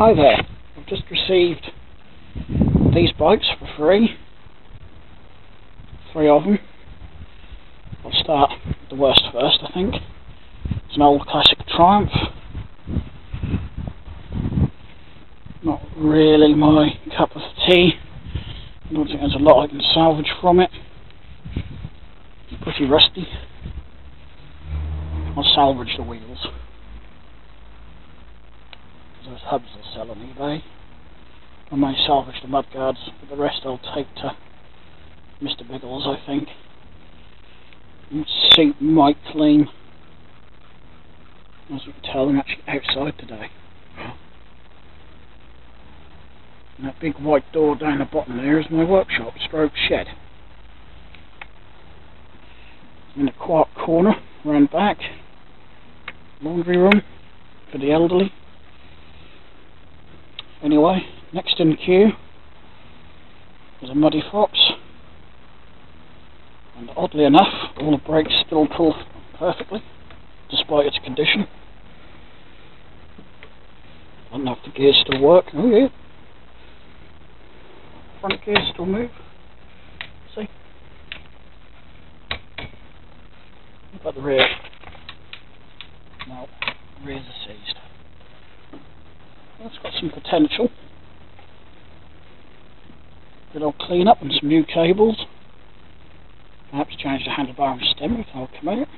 Hi there, I've just received these bikes for free. Three of them. I'll start the worst first, I think. It's an old classic Triumph. Not really my cup of tea. I don't think there's a lot I can salvage from it. It's pretty rusty. I'll salvage the wheels. Those hubs will sell on eBay. I may salvage the mudguards, but the rest I'll take to Mr. Biggles, I think. And seat might clean. As you can tell, I'm actually outside today. And that big white door down the bottom there is my workshop, stroke shed. In a quiet corner, round back, laundry room for the elderly. Anyway, next in queue is a Muddy Fox. And oddly enough, all the brakes still pull perfectly, despite its condition. I don't know if the gears still work. Oh yeah. Front gears still move. See? About the rear? No, rears are seized. That's got some potential. Good old clean up and some new cables. Perhaps change the handlebar and stem if I'll come out.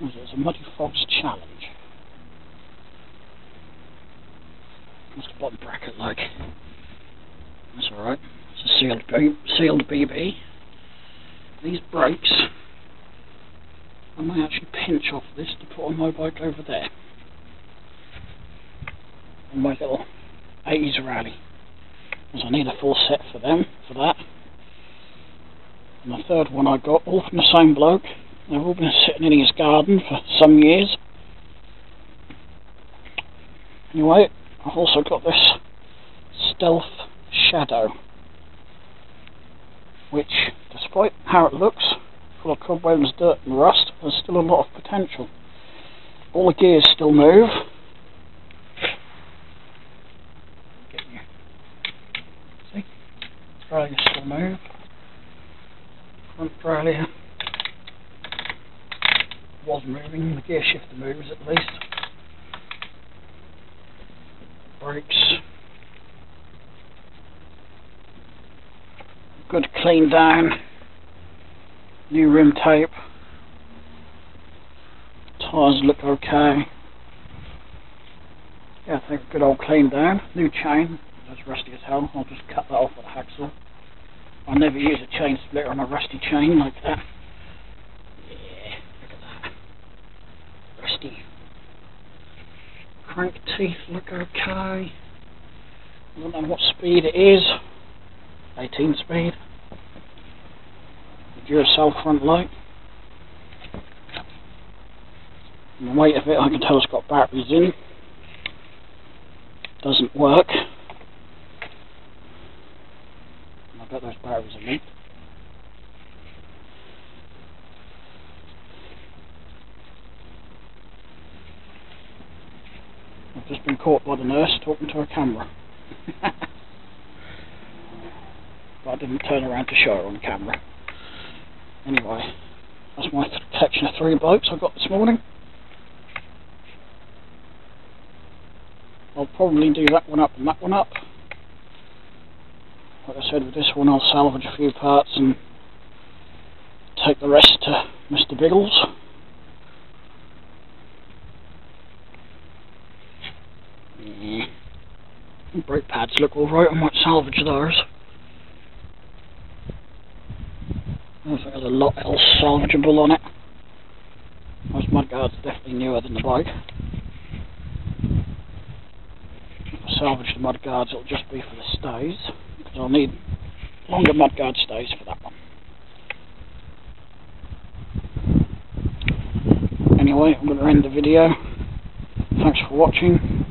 There's a Muddy Fox challenge. What's the bottom bracket like? That's alright. It's a sealed, sealed BB. These brakes I might actually pinch off this to put on my bike over there. My little 80s Raleigh. Because I need a full set for them, for that. And the third one I got, all from the same bloke. They've all been sitting in his garden for some years. Anyway, I've also got this Stealth Shadow. Which, despite how it looks, full of cobwebs, dirt and rust, there's still a lot of potential. All the gears still move. See? Derailleur still move. Derailleur was moving, the gear shifter moves at least. Brakes. Good clean down new rim tape tyres look okay yeah I think good old clean down new chain I'll just cut that off with a hacksaw. I never use a chain splitter on a rusty chain like that. Yeah look at that. Rusty. Crank teeth look okay. I don't know what speed it is. 18 speed. The Duracell front light. And the weight of it I can tell it's got batteries in. Doesn't work. I bet those batteries are linked. I've just been caught by the nurse talking to a camera. but I didn't turn around to show her on camera. Anyway, that's my collection of three boats I got this morning. I'll probably do that one up and that one up. Like I said, with this one I'll salvage a few parts and take the rest to Mr. Biggles. Yeah. Brake pads look alright, I might salvage those. I think there's a lot else salvageable on it. Most mudguards are definitely newer than the bike. I salvage the mudguards it'll just be for the stays, because I'll need longer mudguard stays for that one. Anyway, I'm going to end the video. Thanks for watching.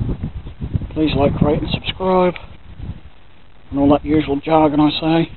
Please like, rate and subscribe. And all that usual jargon I say.